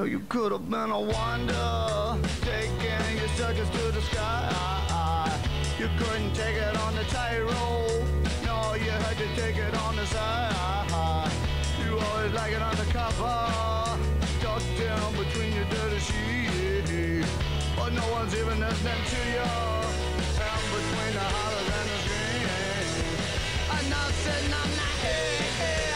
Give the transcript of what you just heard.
Yo, you could have been a wonder, taking your circus to the sky. You couldn't take it on the tightrope, no, you had to take it on the side. You always like it undercover, tucked down between your dirty sheets. But no one's even listening to you, and between the hollers and the screams. I'm I'm not here.